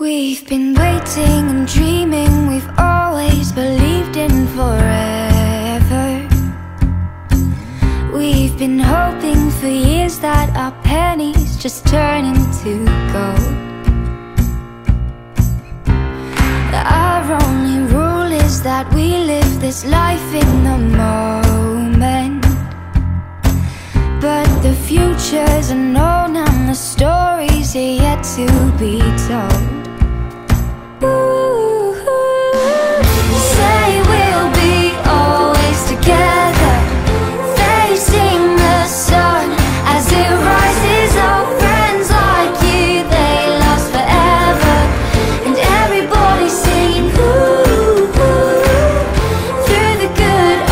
We've been waiting and dreaming. We've always believed in forever. We've been hoping for years That our pennies just turn into gold. Our only rule is that we live this life in the moment. But the future's unknown and the stories are yet to be told.